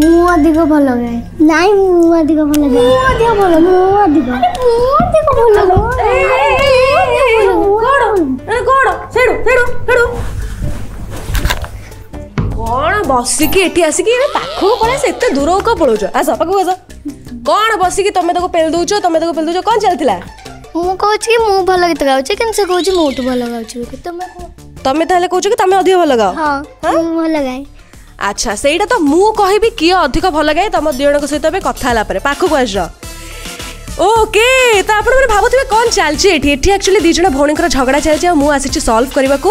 ମୁଁ ଅଧିକ ଭଲ ଗାଏ ନାଇଁ ମୁଁ ଅଧିକ ଭଲ ଗାଏ ମୁଁ ଅଧିକ ଭଲ ମୁଁ ଅଧିକ ମୁଁ ଅଧିକ ଭଲ କଣ ବସିକି ଏଠି ଆସିକି ପାଖକୁ ପଳେଇ ଆସ ଏତେ ଦୂରକୁ କଣ ପଳଉଛ ଆସ ପାଖକୁ ଆସ କଣ ବସିକି ତମେ ତାକୁ ପେଲି ଦଉଛ ତମେ ତାକୁ ପେଲି ଦଉଛ କଣ ଚାଲିଥିଲା ମୁଁ କହୁଛି କି ମୁଁ ଭଲ ଗୀତ ଗାଉଛି କିନ୍ତୁ ସେ କହୁଛି ମୋଠୁ ଭଲ ଗାଉଛି ତମେ ତମେ ତାହେଲେ କହୁଛ କି ତମେ ଅଧିକ ଭଲ ଗାଅ ହଁ ମୁଁ ଭଲ ଗାଏ আচ্ছা ସେଇଟା ତ ମୁଁ କହିବି କିଏ ଅଧିକ ଭଲ ଗାଏ ତମ ଦୁଇ ଜଣଙ୍କ ସହିତ ଏବେ କଥା ହେଲା ପରେ ପାଖକୁ ଆସ ଓକେ ତ ଆପଣମାନେ ଭାବୁଥିବେ କ'ଣ ଚାଲିଛି ଏଠି ଏଠି ଆକ୍ଚୁଆଲି ଦୁଇ ଜଣ ଭଉଣୀଙ୍କର ଝଗଡ଼ା ଚାଲିଛି ଆଉ ମୁଁ ଆସିଛି ସଲ୍ଭ କରିବାକୁ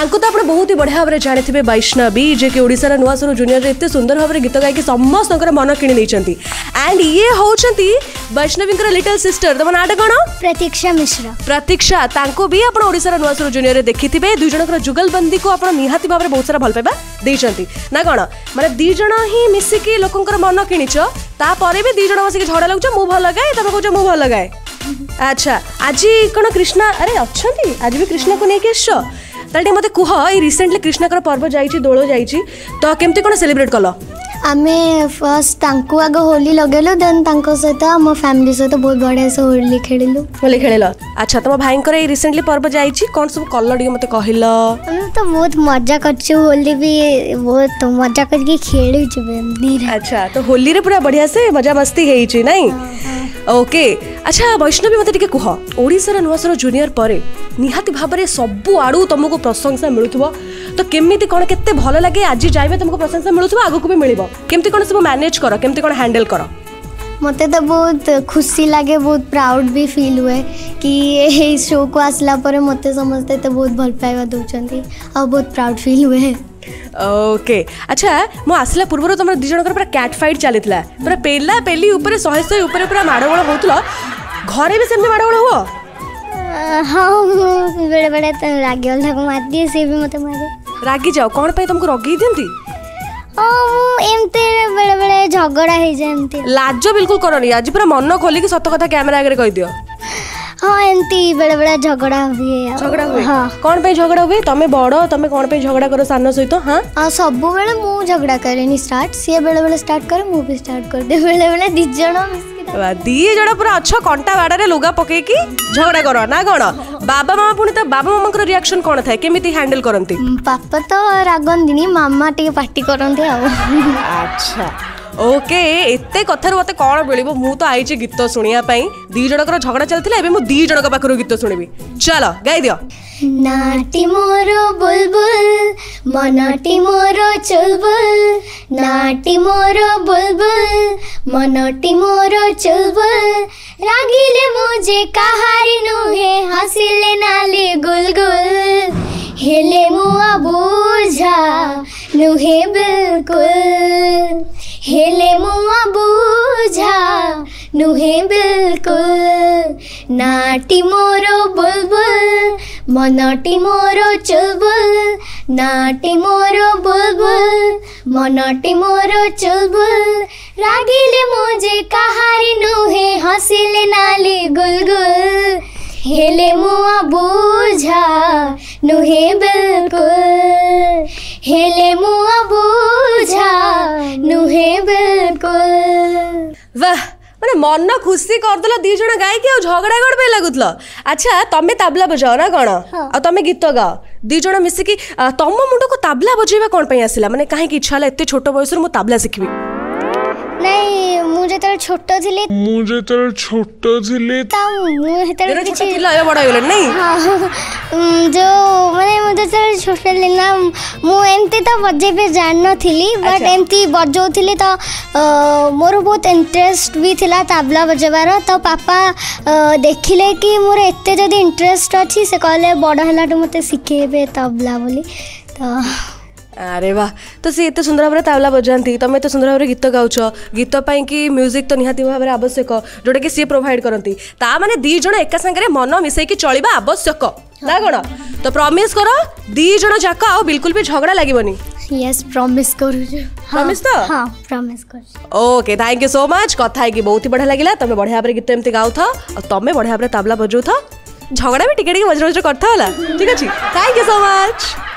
ଆଙ୍କୁ ତ ଆପଣ ବହୁତ ବଢ଼ିଆ ଭାବରେ ଜାଣିଥିବେ ବୈଷ୍ଣବୀ ଯିଏକି ଓଡ଼ିଶାର ନୂଆ ସରୁ ଜୁନିୟରରେ ଏତେ ସୁନ୍ଦର ଭାବରେ ଗୀତ ଗାଇକି ସମସ୍ତଙ୍କର ମନ କିଣି ଦେଇଛନ୍ତି एंड ये होचंती वैष्णवीकर लिटिल सिस्टर तम नाटक कौन प्रतीक्षा मिश्रा प्रतीक्षा तांको भी आपण ओडिसा नुआ सुर जूनियर रे देखि थिबे जणकर जुगलबंदी को आपण निहाती भाव बहुत सारा भल पेबा देचंती ना कौन मारे दुई जण ही मिसी के लोकंकर मन किनिच ता परे भी दुई जण बसी के झड़ा लागछ मु भल लगाए तम कहो मु भल लगाए अच्छा आज कौन कृष्णा अरे अच्छा आज भी कृष्ण को लेके आस तेल मत कह रिसेंटली कृष्णा पर्व जा दोल जा तो कमी कौन सेलिब्रेट कल ଆମେ ଫାର୍ଷ୍ଟ ତାଙ୍କୁ ଆଗ ହୋଲି ଲଗେଇଲୁ ଦେନ୍ ତାଙ୍କ ସହିତ ଆମ ଫ୍ୟାମିଲି ସହିତ ବହୁତ ବଢ଼ିଆ ସେ ହୋଲି ଖେଳିଲୁ ହୋଲି ଖେଳିଲ ଆଚ୍ଛା ତମ ଭାଇଙ୍କର ଏଇ ରିସେଣ୍ଟଲି ପର୍ବ ଯାଇଛି କ'ଣ ସବୁ କଲ ଟିକେ ମୋତେ କହିଲ ଆମେ ତ ବହୁତ ମଜା କରିଛୁ ହୋଲି ବି ବହୁତ ମଜା କରିକି ଖେଳିଛୁ ଆଚ୍ଛା ତ ହୋଲିରେ ପୁରା ବଢ଼ିଆ ସେ ମଜାମସ୍ତି ହେଇଛି ନାଇଁ ଓକେ ଆଚ୍ଛା ବୈଷ୍ଣବୀ ମୋତେ ଟିକେ କୁହ ଓଡ଼ିଶାର ନୂଆସର ଜୁନିୟର ପରେ ନିହାତି ଭାବରେ ସବୁ ଆଡ଼ୁ ତୁମକୁ ପ୍ରଶଂସା ମିଳୁଥିବ ତ କେମିତି କ'ଣ କେତେ ଭଲ ଲାଗେ ଆଜି ଯାଇବେ ତୁମକୁ ପ୍ରଶଂସା ମିଳୁଥିବ ଆଗକୁ ବି ମିଳିବ କେମିତି କ'ଣ ସବୁ ମ୍ୟାନେଜ୍ କର କେମିତି କ'ଣ ହ୍ୟାଣ୍ଡେଲ୍ କର ମୋତେ ତ ବହୁତ ଖୁସି ଲାଗେ ବହୁତ ପ୍ରାଉଡ଼ ବି ଫିଲ୍ ହୁଏ କି ଏହି ଶୋକୁ ଆସିଲା ପରେ ମୋତେ ସମସ୍ତେ ଏତେ ବହୁତ ଭଲ ପାଇବା ଦେଉଛନ୍ତି ଆଉ ବହୁତ ପ୍ରାଉଡ଼ ଫିଲ୍ ହୁଏ ଓକେ ଆଚ୍ଛା ମୁଁ ଆସିଲା ପୂର୍ବରୁ ତୁମର ଦୁଇ ଜଣଙ୍କର ପୁରା କ୍ୟାଟ୍ ଫାଇଟ୍ ଚାଲିଥିଲା ପୁରା ପେଲା ପେଲି ଉପରେ ଶହେ ଶହେ ଉପରେ ପୁରା ମାଡ଼ଗୋଳ ହେଉଥିଲ ଘରେ ବି ସେମିତି ମାଡ଼ଗୋଳ ହୁଅ ହଁ ମୁଁ ବେଳେବେଳେ ରାଗିଗଲେ ତାକୁ ମାରିଦିଏ ସିଏ ବି ମୋତେ ମାରେ ରାଗିଯାଅ କ'ଣ ପାଇଁ ତୁମକୁ ରଗେଇ ଦିଅନ୍ତି ଏମିତି ବେଳେ ବେଳେ ଝଗଡ଼ା ହେଇଯାଏ ଏମିତି ଲାଜ ବିଲକୁଲ କରନି ଆଜି ପୁରା ମନ ଖୋଲିକି ସତ କଥା କ୍ୟାମେରା ଆଗରେ କହିଦିଅ ହଁ ଏମିତି ବେଳେ ବେଳେ ଝଗଡ଼ା ହୁଏ ଝଗଡ଼ା ହୁଏ ହଁ କ'ଣ ପାଇଁ ଝଗଡ଼ା ହୁଏ ତମେ ବଡ଼ ତମେ କ'ଣ ପାଇଁ ଝଗଡ଼ା କର ସାନ ସହିତ ହଁ ସବୁବେଳେ ମୁଁ ଝଗଡ଼ା କରେନି ଷ୍ଟାର୍ଟ ସିଏ ବେଳେ ବେଳେ ଷ୍ଟାର୍ଟ କରେ ମୁଁ ବି ଷ୍ଟାର୍ଟ କରିଦିଏ ବେଳେ ବେଳେ ଦି ଜଣ ଦି ଜଣ ପୁରା ଅଛ କଣ୍ଟା ବାଡ଼ରେ ଲୁଗା ପକେଇକି ଝଗଡ଼ା କର ନା କ'ଣ ବାବା ମାମା ପୁଣି ତ ବାବା ମାମାଙ୍କର ରିଆକ୍ସନ୍ କ'ଣ ଥାଏ କେମିତି ହ୍ୟାଣ୍ଡେଲ୍ କରନ୍ତି ବାପା ତ ରାଗନ୍ତିନି ମାମା ଟିକେ ପାଟି କରନ୍ତି ଆଉ ଆଚ୍ଛା ଓକେ ଏତେ କଥାରୁ ମୋତେ କ'ଣ ମିଳିବ ମୁଁ ତ ଆଇଛି ଗୀତ ଶୁଣିବା ପାଇଁ ଦୁଇ ଜଣଙ୍କର ଝଗଡ଼ା ଚାଲିଥିଲା ଏବେ ମୁଁ ଦୁଇ ଜଣଙ୍କ ପାଖରୁ ଗୀତ ଶୁଣିବି ଚାଲ ଗାଇଦିଅ ଦିଅ ନାଟି ମୋର ବୁଲବୁଲ ମନଟି ମୋର ଚୁଲବୁଲ ନାଟି ମୋର ବୁଲବୁଲ ମନଟି ମୋର ଚୁଲବୁଲ ରାଗିଲେ ମୁଁ ଯେ କାହାରି ନୁହେଁ ହସିଲେ ନାଲି ଗୁଲଗୁଲ ହେଲେ ମୁଁ ବୁଝା ନୁହେଁ ବିଲକୁଲ हैं बिल्कुल नाटी मोरो बुलबुल मनटी मोरो चुलबुल नाटी मोरो बुलबुल मनटी मोरो चुलबुल रागीले मुझे कहारी नु है हंसिले गुलगुल हेले मुआ बूझा नुहे बिल्कुल हेले मुआ बूझा नुहे बिल्कुल वाह ମାନେ ମନ ଖୁସି କରିଦେଲ ଦି ଜଣ ଗାଇକି ଆଉ ଝଗଡ଼ା କଣ ପାଇଁ ଲାଗୁଥିଲ ଆଚ୍ଛା ତମେ ତାବଲା ବଜାଅ ନା କଣ ଆଉ ତମେ ଗୀତ ଗାଅ ଦି ଜଣ ମିଶିକି ତମ ମୁଣ୍ଡକୁ ତାବଲା ବଜେଇବା କଣ ପାଇଁ ଆସିଲା ମାନେ କାହିଁକି ଇଚ୍ଛା ହେଲା ଏତେ ଛୋଟ ବୟସରୁ ମୁଁ ତାବଲା ଶିଖିବି ନାଇଁ ଯେତେବେଳେ ଛୋଟ ଥିଲି ମୁଁ ଯେତେବେଳେ ଛୋଟ ଥିଲି ତ ମୁଁ ସେତେବେଳେ କିଛି ଥିଲା ଏବେ ବଡ଼ ହେଇଗଲେଣି ନାଇଁ ଯୋଉ ମାନେ ମୁଁ ଯେତେବେଳେ ଛୋଟ ଥିଲି ନା ମୁଁ ଏମିତି ତ ବଜେଇ ବି ଜାଣିନଥିଲି ବଟ୍ ଏମିତି ବଜଉଥିଲି ତ ମୋର ବହୁତ ଇଣ୍ଟରେଷ୍ଟ ବି ଥିଲା ତାବଲା ବଜେଇବାର ତ ପାପା ଦେଖିଲେ କି ମୋର ଏତେ ଯଦି ଇଣ୍ଟରେଷ୍ଟ ଅଛି ସେ କହିଲେ ବଡ଼ ହେଲାଠୁ ମୋତେ ଶିଖେଇବେ ତବଲା ବୋଲି ତ अरे वाह तो सी एत सुंदर भाव तावला बजाती तुम एत सुंदर भाव गीत गाच गीत कि म्यूजिक तो निहाती भाव आवश्यक जोटा कि सी प्रोभाइड करती मैंने दीज एका सांगे मन मिसेक चलने आवश्यक ना कौन तो प्रमिश कर दीज जाक आ बिलकुल भी झगड़ा लगे okay thank you so much कथा कि बहुत ही बढ़िया लगेगा तुम्हें बढ़िया भाव गीत एम गाऊ और तुम्हें बढ़िया भाव तावला बजाऊ झगड़ा भी टिके मजे मजे करता ठीक अच्छे थैंक यू सो मच